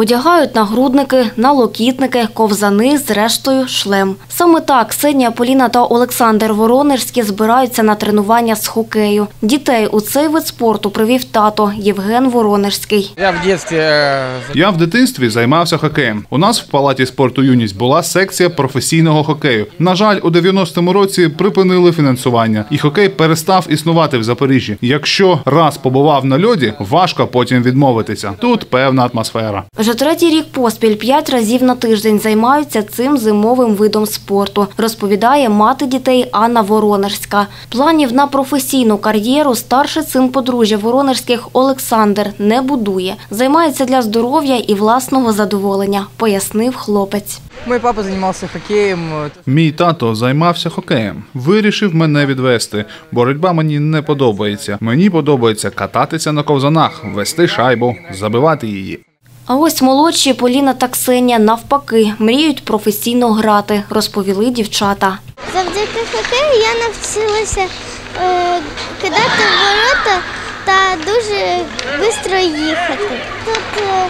Одягають нагрудники, налокітники, ковзани, зрештою шлем. Саме так Ксенія Поліна та Олександр Воронежські збираються на тренування з хокею. Дітей у цей вид спорту привів тато Євген Воронежський. Я в детстве э, Я в дитинстві займався хокеєм. У нас в палаті спорту юність була секція професійного хокею. На жаль, у 90-му році припинили фінансування, і хокей перестав існувати в Запоріжжі. Якщо раз побував на льоді, важко потім відмовитися. Тут певна атмосфера. Вже третій рік поспіль п'ять разів на тиждень займаються цим зимовим видом спорту, розповідає мати дітей Анна Воронежська. Планів на професійну кар'єру старший син подружжя Воронежських Олександр не будує. Займається для здоров'я і власного задоволення, пояснив хлопець. мой папа занимался хоккеем. э, Мій тато займався хокеєм. Вирішив мене відвести. Боротьба мені не подобається. Мені подобається кататися на ковзанах, вести шайбу, забивати її. А ось молодші Поліна та Ксенія навпаки мріють професійно грати, розповіли дівчата. Завдяки хокею я навчилася е, кидати в ворота та дуже швидко їхати. Тут е,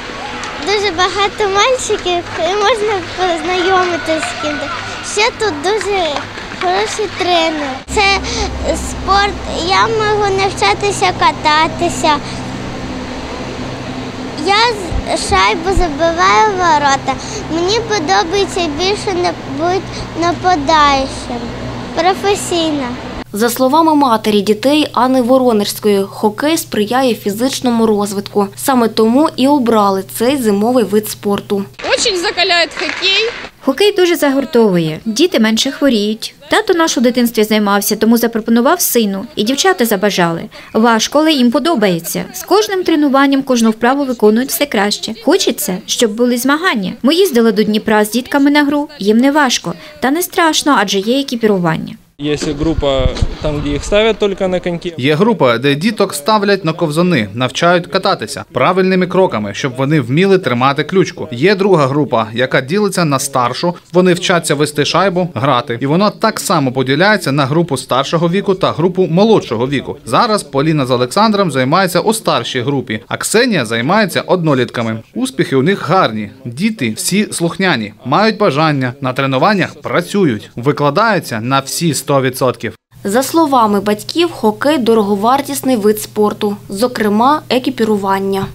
дуже багато мальчиків і можна познайомитися з ким. Ще тут дуже хороший тренер. Це спорт, я можу навчатися кататися. Я шайбу забиваю в ворота. Мені подобається більше не бути нападаючим. Професійно. За словами матері дітей Анни Воронежської, хокей сприяє фізичному розвитку. Саме тому і обрали цей зимовий вид спорту. Очень закаляє хоккей. Хокей дуже загуртовує, Діти менше хворіють. Тато наш у дитинстві займався, тому запропонував сину, і дівчата забажали. Важко, але їм подобається. З кожним тренуванням кожну вправу виконують все краще. Хочеться, щоб були змагання. Ми їздили до Дніпра з дітками на гру. Їм не важко, та не страшно, адже є екіпірування. Есть группа там, где их ставят только на коньки. Є група, де діток ставлять на ковзани, навчають кататися правильними кроками, щоб вони вміли тримати ключку. Є друга група, яка ділиться на старшу. Вони вчаться вести шайбу, грати, і вона так само поділяється на групу старшого віку та групу молодшого віку. Зараз Поліна з Олександром займається у старшій групі, а Ксенія займається однолітками. Успіхи у них гарні. Діти всі слухняні, мають бажання на тренуваннях працюють, викладаються на всі 100%. 100%. За словами батьків, хокей дороговартісний вид спорту, зокрема екіпірування.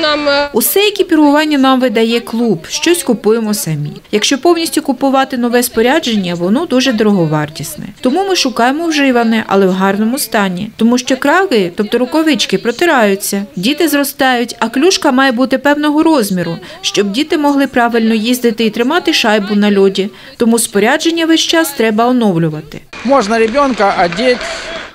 Нам э, Усе екіпірування нам видає клуб, щось купуємо самі. Якщо повністю купувати нове спорядження, воно дуже дороговартісне. Тому ми шукаємо вживане, але в гарному стані. Тому що краги, тобто рукавички, протираються, діти зростають, а клюшка має бути певного розміру, щоб діти могли правильно їздити і тримати шайбу на льоді. Тому спорядження весь час треба оновлювати. Можно ребенка одеть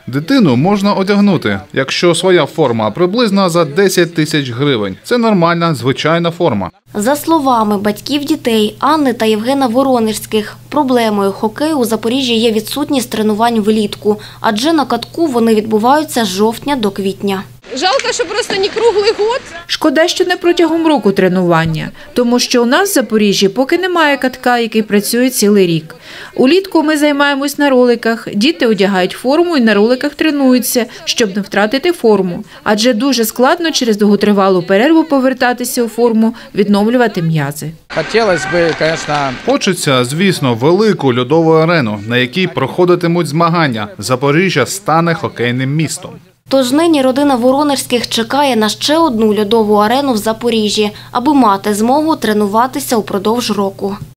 Дитину можна одягнути, якщо своя форма приблизно за 10 тисяч гривень. Це нормальна звичайна форма. За словами батьків дітей Анни та Євгена Воронежських, проблемою хокею у Запоріжжі є відсутність тренувань влітку, адже на катку вони відбуваються з жовтня до квітня. Жалко, что просто не круглый год. Шкода, що не протягом року тренування, тому що у нас в Запоріжжі поки немає катка, який працює цілий рік. Улітку ми займаємось на роликах, діти одягають форму і на роликах тренуються, щоб не втратити форму. Адже дуже складно через довготривалу перерву повертатися у форму, відновлювати м'язи. хотелось бы, конечно, Хочеться, звісно, велику льодову арену, на якій проходитимуть змагання. Запоріжжя стане хокейним містом. Тож нині родина Воронежських чекає на ще одну льодову арену в Запоріжжі, аби мати змогу тренуватися упродовж року.